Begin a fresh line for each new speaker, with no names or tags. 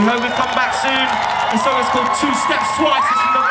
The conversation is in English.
We hope we come back soon. The song is called Two Steps Twice.